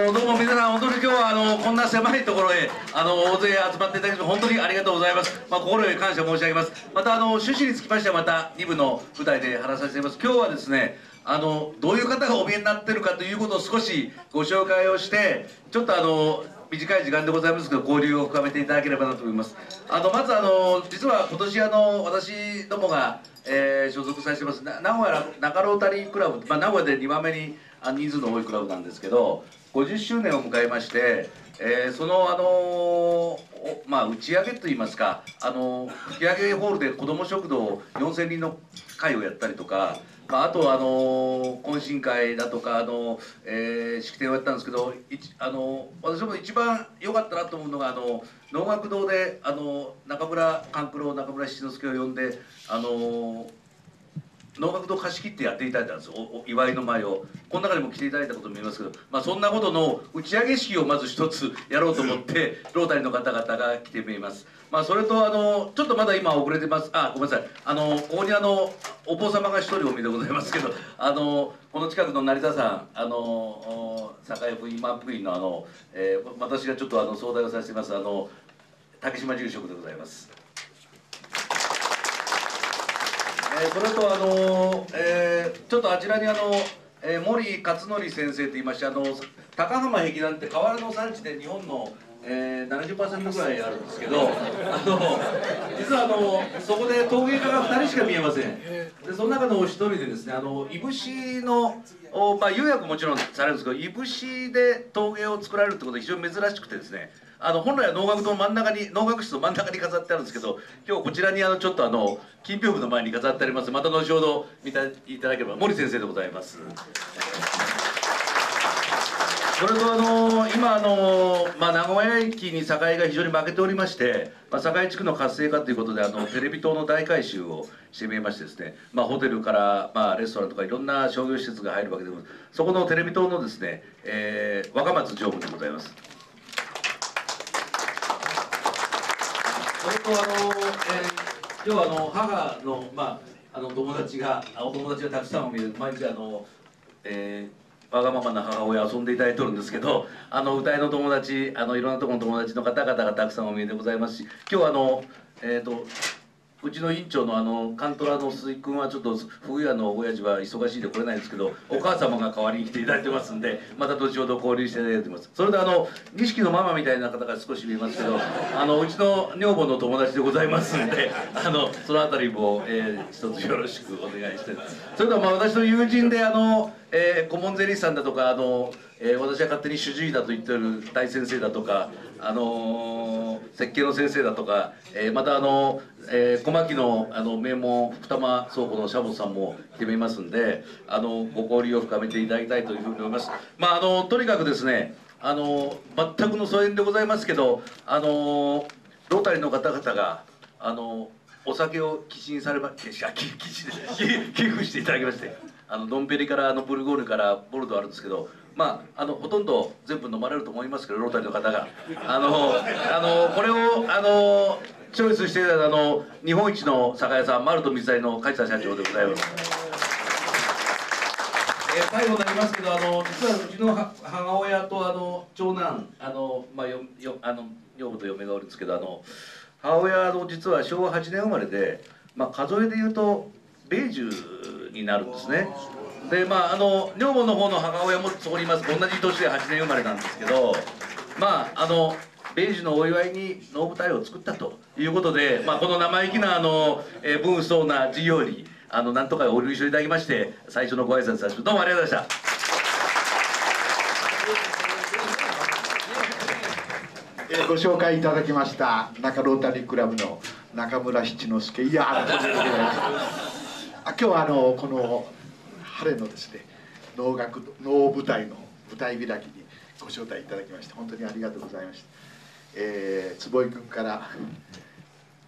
のどうも皆さん本当に今日はあのこんな狭いところへあの大勢集まっていただき本当にありがとうございます。まあ心より感謝申し上げます。またあの趣旨につきましてはまた2部の舞台で話させていただきます。今日はですね。あのどういう方がお見えになってるかということを少しご紹介をしてちょっとあの短い時間でございますけど交流を深めていただければなと思いますあのまずあの実は今年あの私どもが、えー、所属させてます名古屋中ロータリークラブ、まあ、名古屋で2番目に人数の多いクラブなんですけど50周年を迎えまして、えー、そのあのまあ打ち上げといいますかあの吹き上げホールで子ども食堂4000人の会をやったりとかまあ、あとあの懇親会だとかあの、えー、式典をやったんですけどあの私も一番良かったなと思うのがあの能楽堂であの中村勘九郎中村七之助を呼んであの能楽堂貸し切ってやっていただいたんです。お祝いの前を。この中でも来ていただいたことも言いますけど、まあ、そんなことの打ち上げ式をまず一つやろうと思ってロータリーの方々が来てみます、まあ、それとあのちょっとまだ今遅れてます。あごめんなさい。あのここにあのお坊様が一人お見でございますけど あのこの近くの成田山あの栄府今福井のあの、えー、私がちょっとあの相談をさせていますあの竹島住職でございますえー、それとあの、えー、ちょっとあちらにあの、えー、森勝則先生といいましてあの高浜壁団って瓦の産地で日本のえー、70%ぐらいあるんですけどあの実はあのそこで陶芸家が2人しか見えません。でその中のお一人でですねあのいぶしのお、まあ、釉薬もちろんされるんですけどいぶしで陶芸を作られるってことは非常に珍しくてですねあの本来は能楽堂真ん中に能楽室の真ん中に飾ってあるんですけど今日こちらにあのちょっとあの金屏風の前に飾ってありますまた後ほど見ていただければ森先生でございます。それとあの今あの、まあ、名古屋駅に境が非常に負けておりまして、まあ、堺地区の活性化ということであのテレビ塔の大改修をしてみましてですね、まあ、ホテルから、まあ、レストランとかいろんな商業施設が入るわけでもそこのテレビ塔のですね、えー、若松常務でございます。それとあの、えー、今日はあの母の,、まあ、あの友達がお友達がたくさんお見える毎日あの、えーわがままな母親遊んでいただいてるんですけどあの歌いの友達あのいろんなところの友達の方々がたくさんお見えでございますし今日はあのえっ、ー、とうちの院長のあのカントラの鈴木君はちょっと冬屋の親父は忙しいで来れないんですけどお母様が代わりに来ていただいてますんでまた後ほど交流していただいてます。それであの錦のママみたいな方が少し見えますけどあのうちの女房の友達でございますんで あのその辺りも、えー、一つよろしくお願いしてそれではまあ私の友人であの、えー、顧問税理士さんだとかあの、えー、私は勝手に主治医だと言ってる大先生だとかあの設計の先生だとか、えー、またあの、えー、小牧のあの名門二間倉庫のシャボさんも来てみますんであのご交流を深めていただきたいというふうに思います。まああのとにかくですねあの全くの疎遠でございますけどあのロータリーの方々があのお酒を寄進されま寄寄寄付していただきましてあのドンペリからあのブルゴールからボルドあるんですけどまあ、あのほとんど全部飲まれると思いますけどロータリーの方があのあのこれをあのチョイスしていただいたあの日本一の酒屋さんマルト水谷の梶田社長でございます。え最後になりますけどあの実はうちの母親とあの長男あの、まあ、よよあの女房と嫁がおるんですけどあの母親の実は昭和8年生まれで、まあ、数えでいうと米寿になるんですね。でまああの女房の方の母親もそこにいます。同じ年で8年生まれなんですけどまああの米寿のお祝いに能舞台を作ったということで、まあ、この生意気なあの、えー、文相な事業にあのなんとかお許しいただきまして最初のご挨拶させてどうもありがとうございました。ご紹介いただきました中ロータリークラブの中村七之助。いや今日はあのこの晴れのですね能楽能舞台の舞台開きにご招待いただきまして本当にありがとうございました、えー、坪井君から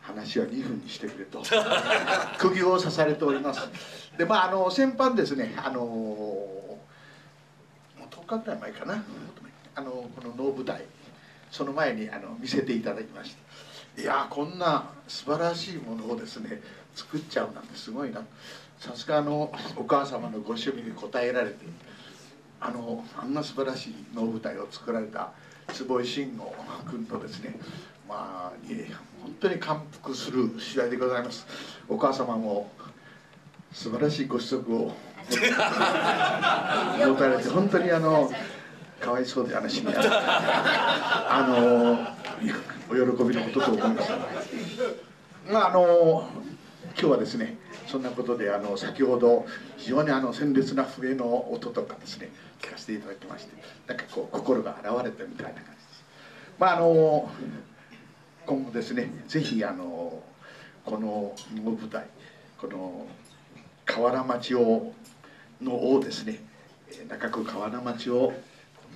話は2分にしてくれと。釘を刺されております。でまああの先般ですねあのもう10日ぐらい前かな。あのこの能舞台その前にあの見せていただきまして。いやこんな素晴らしいものをですね作っちゃうなんてすごいなさすがのお母様のご趣味に応えられてあのあんな素晴らしい能舞台を作られた坪井慎吾君とですねまあに本当に感服する次第でございます。お母様も素晴らしいご子息を 持たれて本当にあのかわいそうで話にあのお喜びのことと思います。まああの今日はですねそんなことであの先ほど非常にあの鮮烈な笛の音とかですね聞かせていただきましてなんかこう心が洗われたみたいな感じです。まああの今後ですねぜひあのこの舞台この河原町をのをですね中区河原町を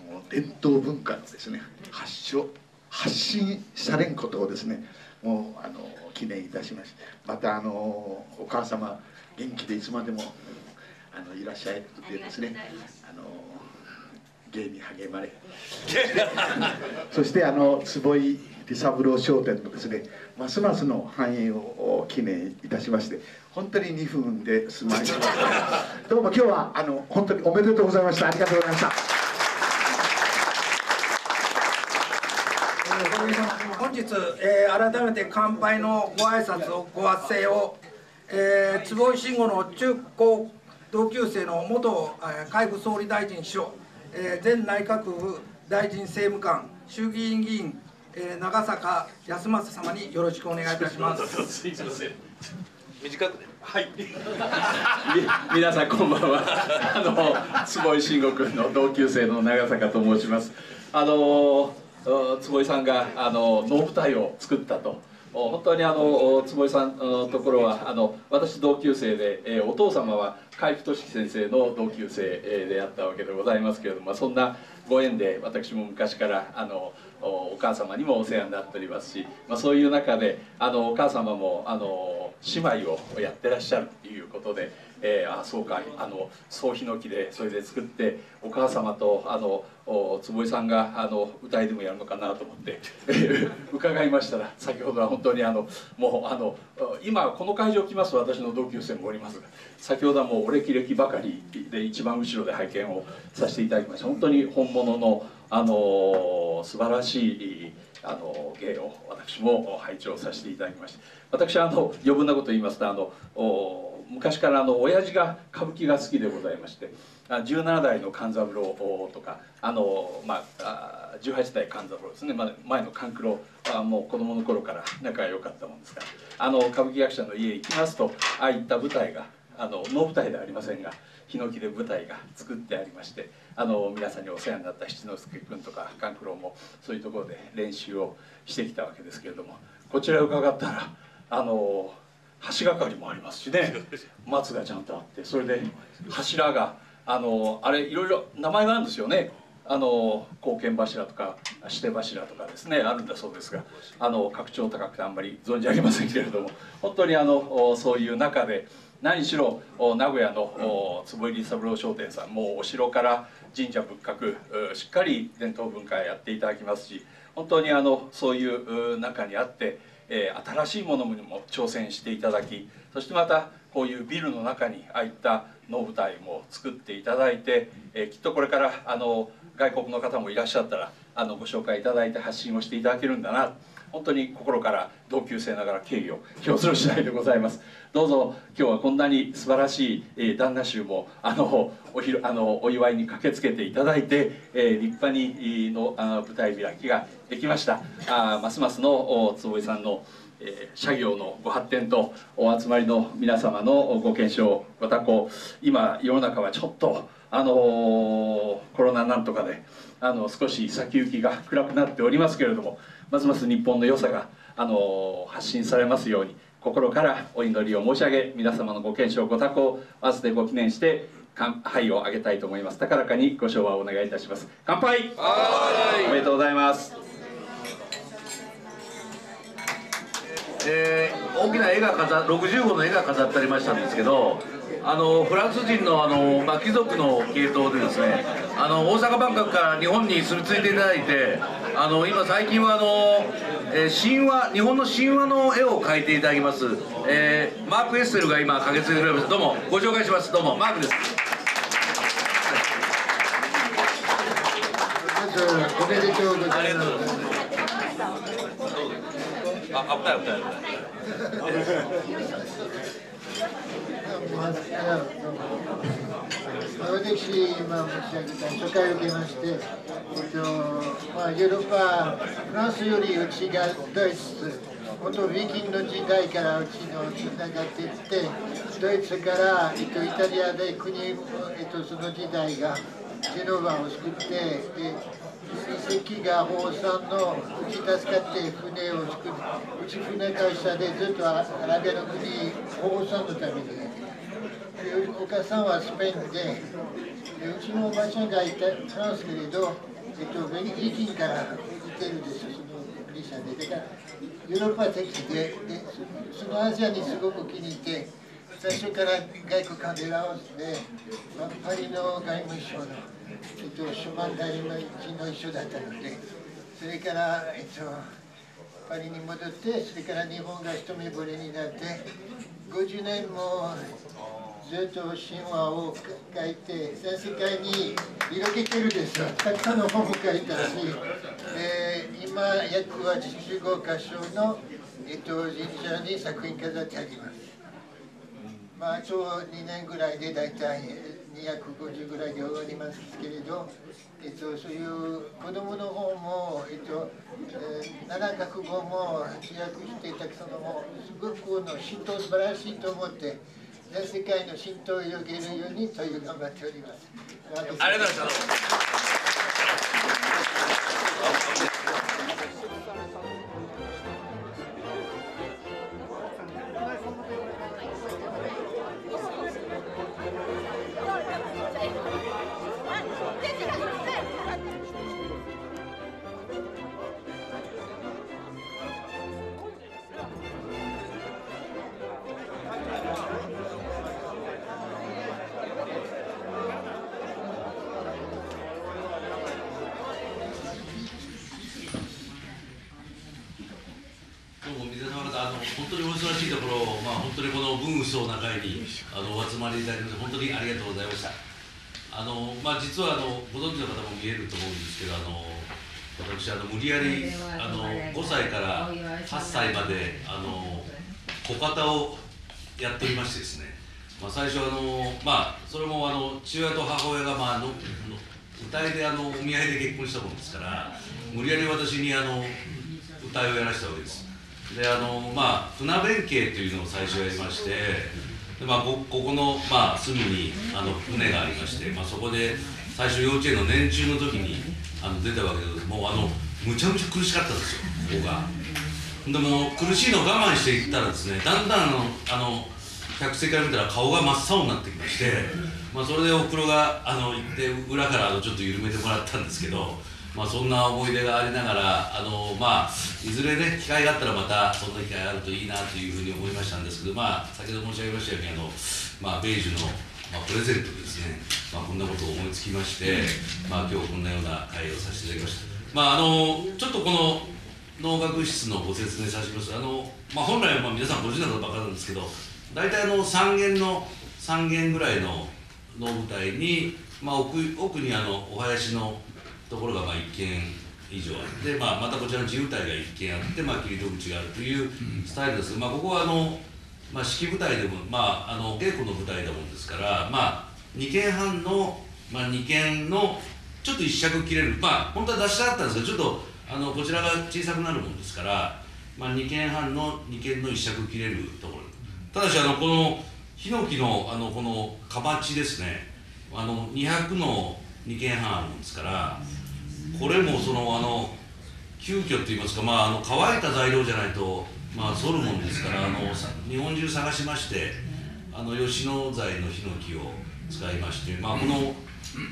この伝統文化のですね発祥発信されんことをですねもうあの記念いたしましてまたあのお母様元気でいつまでもあのいらっしゃいでですねあの芸に励まれ。そしてあの坪井利三郎商店のですねますますの繁栄を記念いたしまして本当に2分で済まりました。どうも今日はあの本当におめでとうございました。ありがとうございました本日、えー、改めて乾杯のご挨拶をご発声を、えー、坪井慎吾の中高同級生の元、えー、海部総理大臣秘書、えー、前内閣府大臣政務官衆議院議員、えー、長坂康政様によろしくお願いいたします。すいません。短くはい。皆さんこんばんは。あの坪井慎吾君の同級生の長坂と申します。あの坪井さんがあの能舞台を作ったと。本当にあの坪井さんのところはあの私同級生で、えお父様は海部俊樹先生の同級生であったわけでございますけれども、まあ、そんなご縁で私も昔からあのお母様にもお世話になっておりますし、まあ、そういう中であのお母様もあの姉妹をやってらっしゃるということで、えー、あそうかあの総ヒノキでそれで作ってお母様とあの坪井さんがあの歌いでもやるのかなと思って 伺いましたら先ほどは本当にあのもうあの今この会場来ます私の同級生もおりますが先ほどはもうお歴々ばかりで一番後ろで拝見をさせていただきました。本当に本物のあの素晴らしいあの芸を私も拝聴させていただきました私はあの余分なこと言いますとあの昔からあの親父が歌舞伎が好きでございまして17代の勘三郎とかあの、まあ、18代勘三郎ですね、前の勘九郎はもう子供の頃から仲が良かったもんですから。あの歌舞伎役者の家へ行きますとああいった舞台があの能舞台ではありませんがヒノキで舞台が作ってありましてあの皆さんにお世話になった七之助君とか勘九郎もそういうところで練習をしてきたわけですけれどもこちら伺ったらあの橋がかりもありますしね。松がちゃんとあってそれで柱があのあれいろいろ名前があるんですよね。あの貢献柱とかして柱とかですねあるんだそうですがあの格調高くてあんまり存じ上げませんけれども本当にあのそういう中で何しろ名古屋の坪井利三郎商店さんもうお城から神社仏閣しっかり伝統文化やっていただきますし本当にあのそういう中にあって、え、新しいものにも挑戦していただきそしてまたこういうビルの中にああいった能舞台も作っていただいて、え、きっとこれからあの外国の方もいらっしゃったらあのご紹介いただいて発信をしていただけるんだな。本当に心から同級生ながら敬意を表する次第でございます。どうぞ今日はこんなに素晴らしい、えー、旦那衆もあのおひあのお祝いに駆けつけていただいて、えー、立派にのあ舞台開きができました。あますますの坪井さんのえー、社業のご発展とお集まりの皆様のご健勝またこう今世の中はちょっとあのー、コロナなんとかであの少し先行きが暗くなっておりますけれどもますます日本の良さが、あの発信されますように心からお祈りを申し上げ皆様のご健勝ご多幸合わせてご記念して乾杯をあげたいと思います。高らかにご唱和をお願いいたします。乾杯!おめでとうございます。えー、大きな絵が飾65の絵が飾ってありましたんですけどあのフランス人のあの、まあ、貴族の系統でですねあの大阪万博から日本に住み着いていただいてあの今最近はあの、えー、神話日本の神話の絵を描いていただきます、えー、マーク・エッセルが今駆けつけてくれますどうもご紹介しますどうもマークですおめでとうございます。あ、危ない危ない危ない。私、今申し上げた初回を受けまして、えっとまあ、ヨーロッパ、フランスよりうちがドイツ、元ビキンの時代からうちのつながっていって、ドイツから、えっと、イタリアで国、えっと、その時代がジェノバを作って、で遺跡が宝山のうち助かって船を作る、うち船会社でずっとアラビアの国、宝山のために。お母さんはスペインででうちのおばあちゃんがいたフランスけれど、えっと、ベギキンから来てるんですよ、そのギリシャで。だからヨーロッパ的ででそ、のアジアにすごく気に入って、最初から外国間でラオスで、パリの外務省の、えっと、シュマン大臣の一緒だったので、それから、えっと、パリに戻って、それから日本が一目惚れになって、50年もずっと神話を書いて、全世界に広げてるですよ。たくさんの本も書いたし、えー今、約85箇所の、えっと、神社に作品飾ってあります。まあ、あと2年ぐらいで大体250ぐらいで終わりますけれど、えっと、そういう子どもの方も、えっとえー、7カ国語も通訳していたくさんのもすごくの浸透素晴らしいと思って全世界の浸透を広げるようにという頑張っております。ありがとうございます。ところ、まあ、本当にこの文武相な会にあのお集まりいただきまして本当にありがとうございました。あの、まあ、実はあのご存知の方も見えると思うんですけどあの私あの無理やりあの5歳から8歳まであの小型をやっておりましてですね、まあ、最初あのまあそれもあの父親と母親が、まあ、のの歌いであのお見合いで結婚したものですから無理やり私にあの歌いをやらせたわけですであのまあ船弁慶というのを最初やりましてで、まあ、こここの、まあ、隅にあの船がありまして、まあ、そこで最初幼稚園の年中の時にあの出たわけです。もうあのむちゃむちゃ苦しかったんですよここがでも苦しいのを我慢していったらですねだんだんあのあの客席から見たら顔が真っ青になってきまして、まあ、それでおふくろがあの行って裏からあのちょっと緩めてもらったんですけど、まあ、そんな思い出がありながらあの、まあ、いずれね機会があったらまたそんな機会があるといいなというふうに思いましたんですけど、まあ、先ほど申し上げましたようにあの、まあ、ベージュの、まあ、プレゼントですね、まあ、こんなことを思いつきまして、まあ、今日こんなような会をさせていただきました。まあ、あのちょっとこの農学室のご説明させてくださいあの、まあ、本来はまあ皆さんご存知なことばかりなんですけど大体あの3軒の3軒ぐらいの能舞台に、まあ、奥奥にあのお囃子のところがまあ1軒以上あって、まあ、またこちらの自由隊が1軒あって、まあ、切り戸口があるというスタイルです。まあ、ここはあの、まあ、式舞台でも、まあ、あの稽古の舞台だもんですから、まあ、2軒半の、まあ、2軒のちょっと一尺切れるまあ本当は出してあったんですけどちょっとあのこちらが小さくなるもんですから、まあ、2軒半の2軒の一尺切れるところ。ただしあのこのヒノキのあのこのかまちですね。あの200の2軒半あるもんですからこれもそのあの急遽といいますか、まあ、あの乾いた材料じゃないと、まあ、剃るもんですからあの日本中探しましてあの吉野材のヒノキを使いまして、まあ、この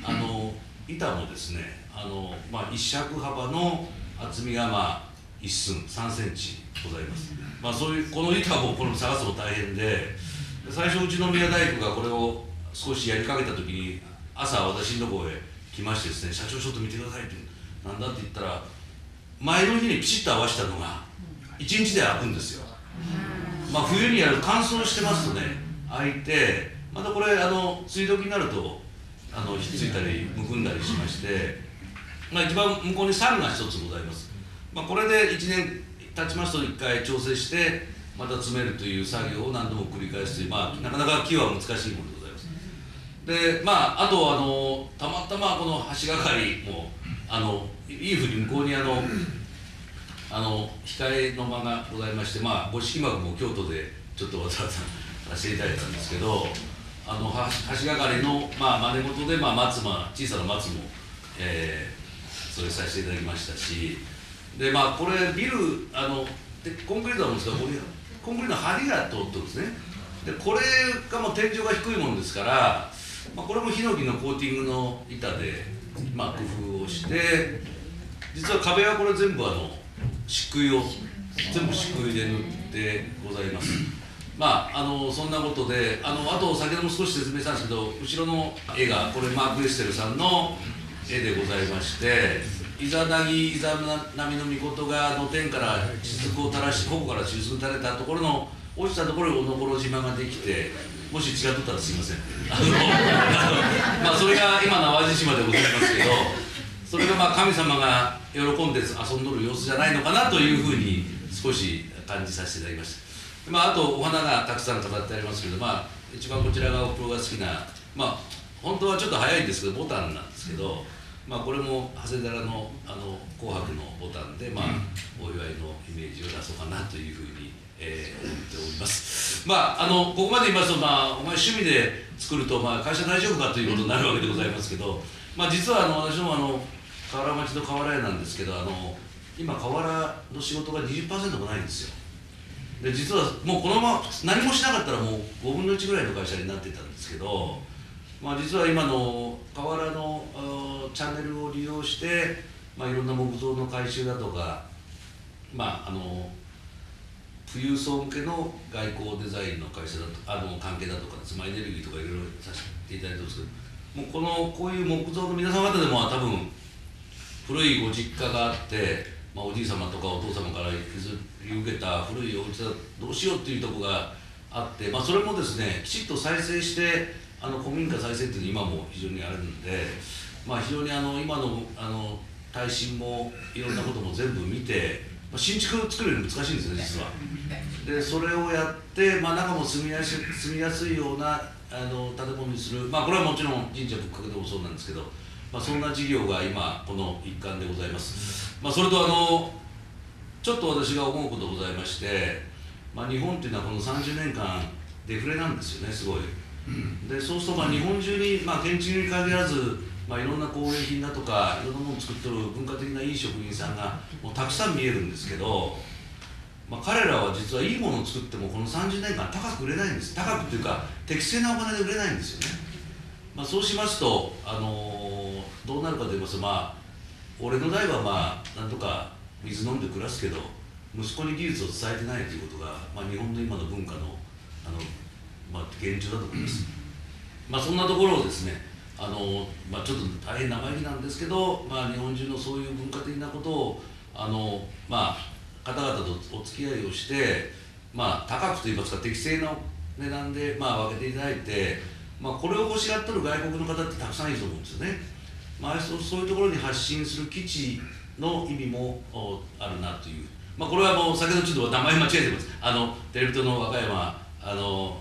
あの板もですねあの、まあ、一尺幅の厚みがまあ一寸3センチございます、まあ、そういうこの板もこれも探すの大変で最初うちの宮大工がこれを少しやりかけた時に朝私のとこへ来ましてですね社長ちょっと見てくださいってなんだって言ったら前の日にピシッと合わせたのが1日で開くんですよ。まあ冬にやる乾燥してますとね開いてまたこれあの梅雨時になるとあのひっついたりむくんだりしましてまあ、一番向こうに山が一つございます、まあ、これで1年経ちますと1回調整してまた詰めるという作業を何度も繰り返すという、まあ、なかなか木は難しいものでございます。でまああとあのたまたまこの橋がかりもあのいいふうに向こうにあのあの控えの間がございましてまあ五色幕も京都でちょっとわざわざさせていたいたんですけどあの橋がかりの、まあ、真似事で、まあ、松も小さな松も、えー、それさせていただきましたしでまあこれビルあのでコンクリートなんですがこれコンクリートの梁が通ってるんですね。でこれがもう天井が低いもんですから、まあ、これもヒノキのコーティングの板で、まあ、工夫をして実は壁はこれ全部あの漆喰を全部漆喰で塗ってございます。まああのそんなことであのあと先ほども少し説明したんですけど後ろの絵がこれマーク・エステルさんの絵でございましてイザナギイザナミの御事がの天から雫を垂らしここから雫垂れたところの落ちたところにおのころ島ができてもし違っとったらすいません。あのまあそれが今の淡路島でございますけどそれがまあ神様が喜んで遊んどる様子じゃないのかなというふうに少し感じさせていただきました、まあ、あとお花がたくさん飾ってありますけど、まあ、一番こちらがお風呂が好きなまあ本当はちょっと早いんですけどボタンなんですけどまあ、これも長谷寺のあの紅白のボタンで、まあ、お祝いのイメージを出そうかなというふうに、えー、思っております。まあ、あのここまで言いますと、まあ、お前趣味で作ると、まあ、会社大丈夫かということになるわけでございますけど、まあ、実はあの私もあの河原町の河原屋なんですけどあの今河原の仕事が20%もないんですよ。で実はもうこのまま何もしなかったらもう5分の1ぐらいの会社になってたんですけど。まあ、実は今の河原のチャンネルを利用して、まあ、いろんな木造の改修だとか、まあ、あの富裕層向けの外交デザインの会社だとあの関係だとかです、まあ、エネルギーとかいろいろさせていただいてますけどもうこのこういう木造の皆様方でも多分古いご実家があって、まあ、おじい様とかお父様から譲り受けた古いお家だどうしようっていうとこがあって、まあ、それもですねきちっと再生してあの古民家再生っていうのは今も非常にあるんで、まあ、非常にあの今のあの耐震もいろんなことも全部見て、まあ、新築を作るより難しいんですね実は。でそれをやって、まあ、中も住みやす住みやすいようなあの建物にする、まあ、これはもちろん神社仏閣でもそうなんですけど、まあ、そんな事業が今この一環でございます。まあ、それとあのちょっと私が思うことございまして、まあ、日本っていうのはこの30年間デフレなんですよねすごい。でそうするとまあ日本中に、まあ、建築に限らず、まあ、いろんな工芸品だとかいろんなものを作ってる文化的ないい職人さんがもうたくさん見えるんですけど、まあ、彼らは実はいいものを作ってもこの30年間高く売れないんです高くっていうか適正なお金で売れないんですよね、まあ、そうしますと、あのー、どうなるかと言いますとまあ俺の代はまあなんとか水飲んで暮らすけど息子に技術を伝えてないということが、まあ、日本の今の文化のあのまあ、現状だと思います。まあ、そんなところをですねあの、まあ、ちょっと大変生意気なんですけど、まあ、日本中のそういう文化的なことをあの、まあ、方々とお付き合いをして、まあ、高くといいますか適正な値段で、まあ、分けていただいて、まあ、これを欲しがってる外国の方ってたくさんいると思うんですよね。まあ、そうそういうところに発信する基地の意味もあるなという、まあ、これはもう先ほどちょっと名前間違えてます。あのテレビ塔の和歌山あの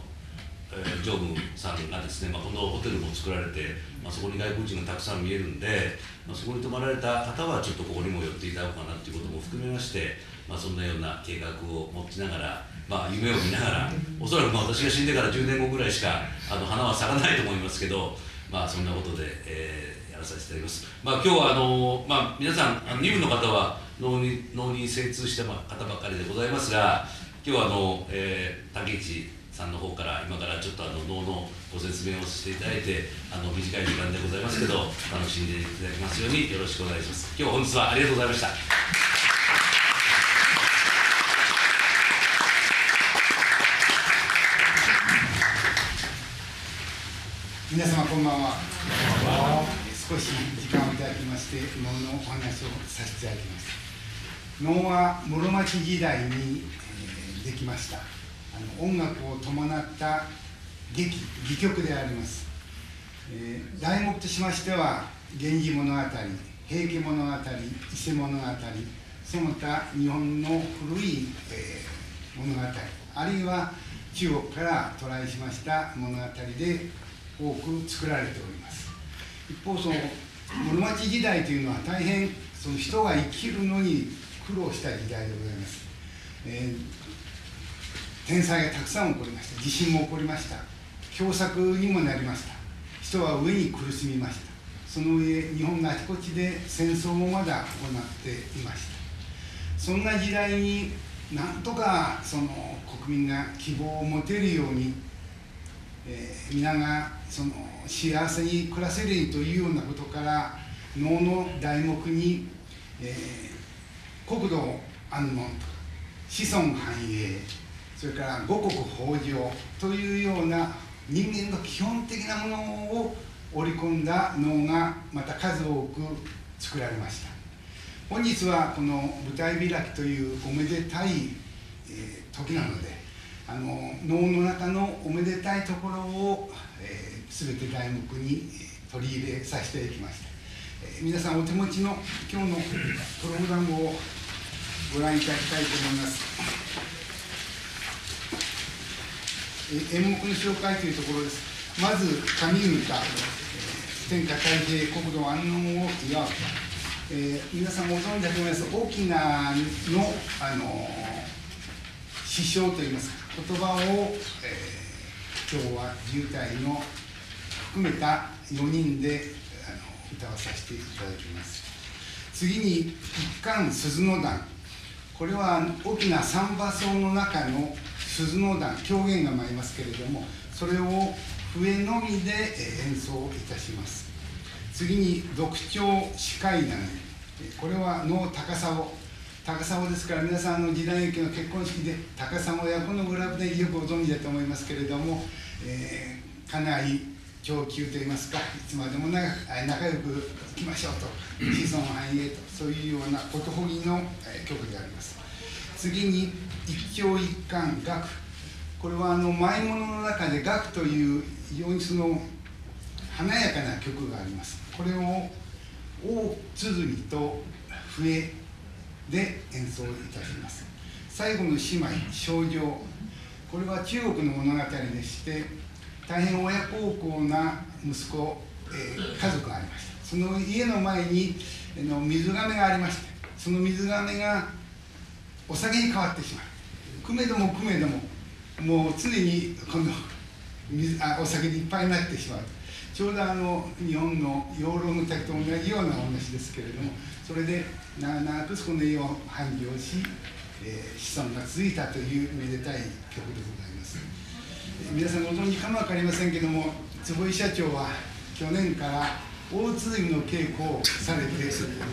えー、常務さんがですね、まあ、このホテルも作られて、まあ、そこに外国人がたくさん見えるんで、まあ、そこに泊まられた方はちょっとここにも寄っていただこうかなということも含めまして、まあ、そんなような計画を持ちながら、まあ、夢を見ながらおそらくまあ私が死んでから10年後ぐらいしかあの花は咲かないと思いますけど、まあ、そんなことで、えー、らさせていただきます。まあ、今日はあの、まあ、皆さんあの2部の方は脳に脳に精通した方ばかりでございますが今日はあの、えー、竹市さんの方から今からちょっとあの能のご説明をしていただいてあの短い時間でございますけど楽しんでいただきますようによろしくお願いします。今日本日はありがとうございました。皆様こんばんは。少し時間をいただきまして能のお話をさせていただきます能は室町時代に、えー、できました。あの音楽を伴った劇戯曲であります、えー、題目としましては「源氏物語」平家物語伊勢物語その他日本の古い、えー、物語あるいは中国から渡来しました物語で多く作られております。一方その室町時代というのは大変その人が生きるのに苦労した時代でございます、えー、天災がたくさん起こりました。地震も起こりました。凶作にもなりました。人は上に苦しみました。その上日本のあちこちで戦争もまだ行っていました。そんな時代になんとかその国民が希望を持てるように、えー、皆がその幸せに暮らせるというようなことから能の題目に、えー、国土安穏とか子孫繁栄それから五穀豊穣というような人間の基本的なものを織り込んだ能がまた数多く作られました。本日はこの舞台開きというおめでたい、えー、時なのであの能の中のおめでたいところを、えー、全て題目に取り入れさせていきました、えー、皆さんお手持ちの今日のプログラムをご覧いただきたいと思います演目の紹介というところです。まず、上歌、天下太平国土安穏を祝う。えー、皆さんご存知だと思います、沖縄のあの師匠といいますか、言葉を、えー、今日は渋滞の含めた4人であの歌わさせていただきます。次に、一貫鈴の段。これは大きな三馬奏の中の鈴の段狂言が参りますけれどもそれを笛のみで演奏いたします次に独調司会団これは能高砂高砂ですから皆さんの時代劇の結婚式で高砂やこのグラブでよくご存知だと思いますけれども、えー、かなり長久といいますかいつまでも長仲良くいきましょうと子孫繁栄とそういうようなことほぎの曲であります。次に一教一貫学。これはあの舞物の中で学という非常にその華やかな曲があります。これを大鼓と笛で演奏いたします。最後の姉妹少女。これは中国の物語でして大変親孝行な息子、えー、家族がありました。その家の前にの水がめがありましてその水がめがお酒に変わってしまう。くめどもくめどももう常にこの水あお酒にいっぱいになってしまう。ちょうどあの日本の養老の滝と同じようなお話ですけれどもそれで長くこの家を繁盛し、えー、子孫が続いたというめでたい曲でございます、皆さんご存知かも分かりませんけども坪井社長は去年から大鼓の稽古をされていらっしゃいま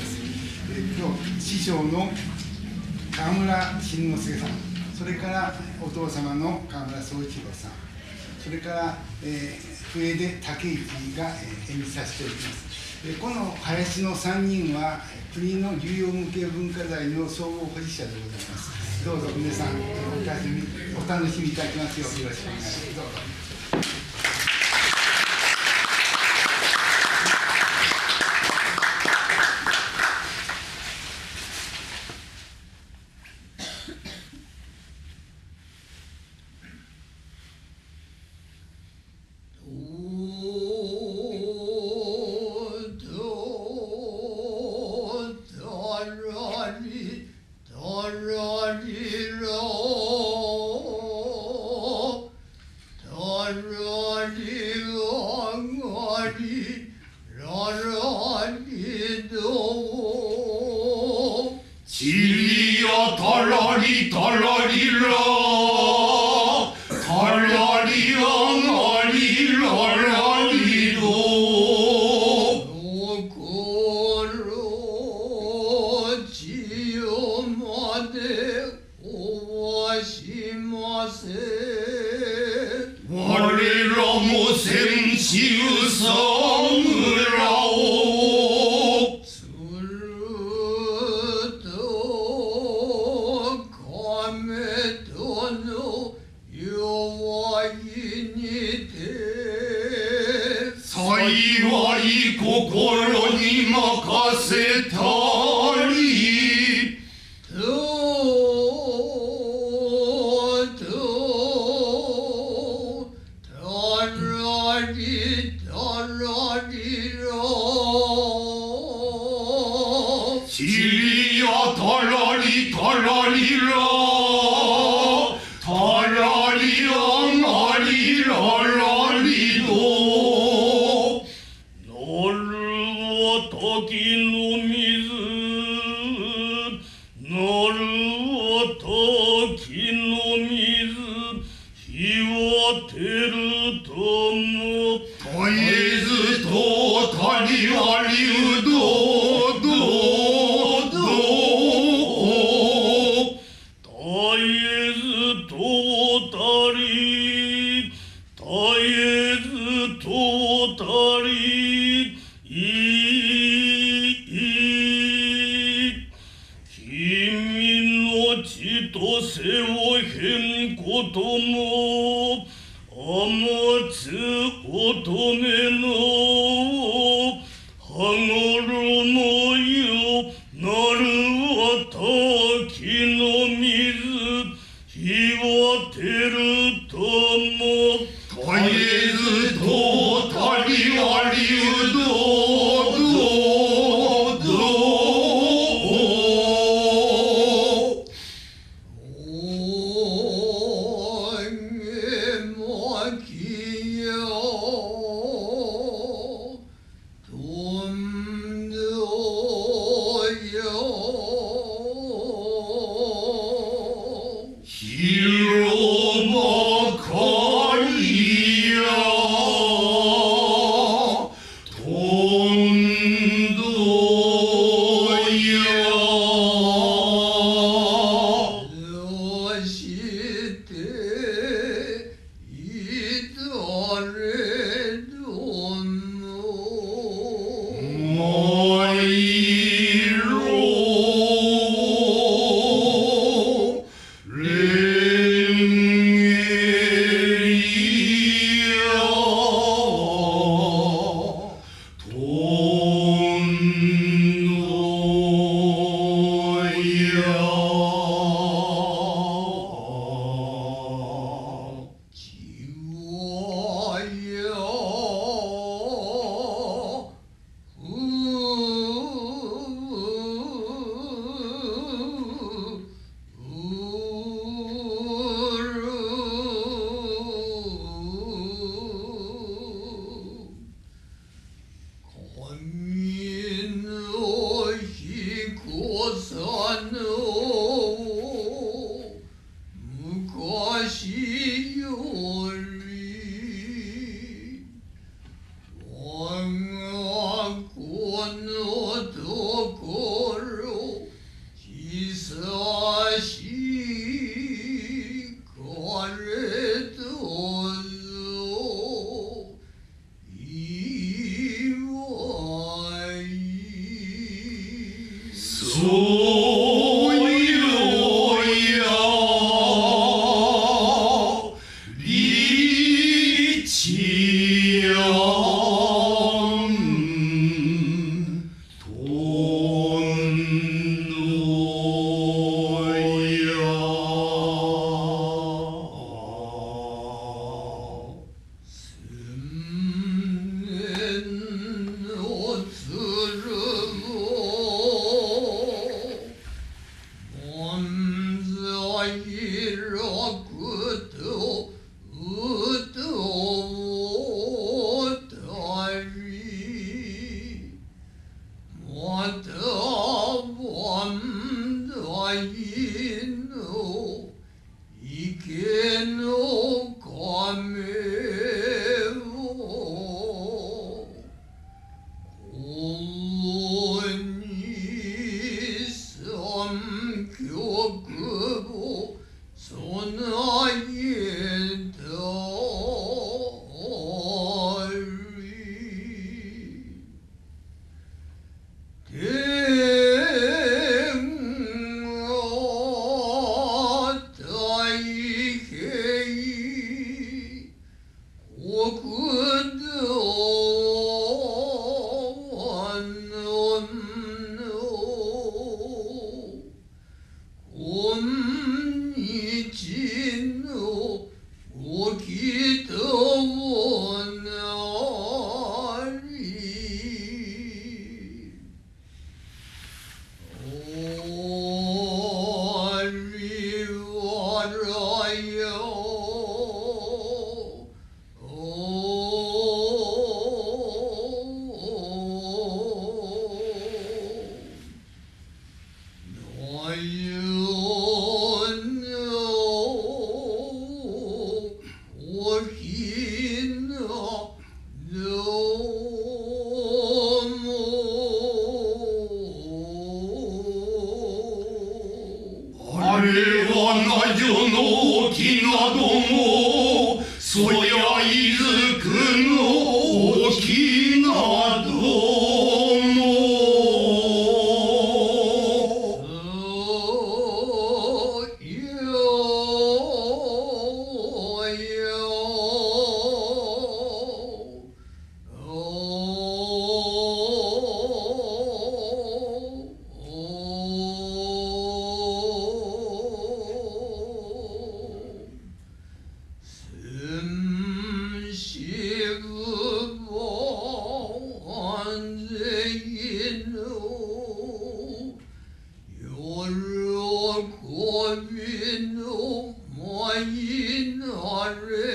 す、え、今日師匠の川村慎之介さんそれからお父様の川村宗一郎さんそれから、えー、笛で竹市が、え、演じさせております、え、この林の3人は国の重要無形文化財の総合保持者でございます。どうぞ皆さんお楽しみいただきますようよろしくお願いします。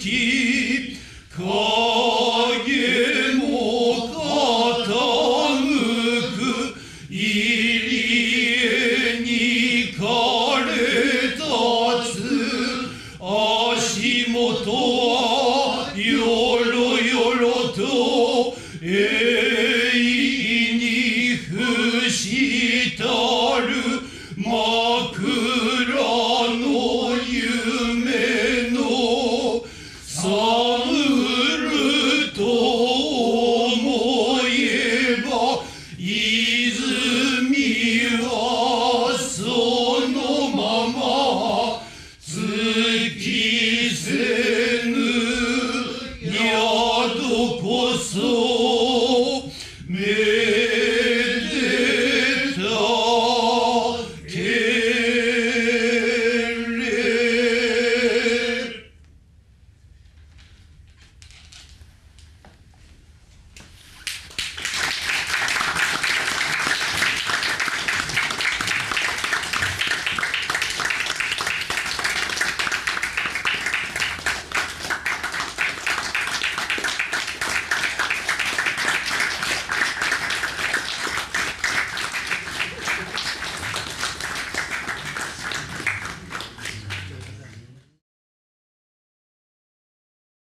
宿こ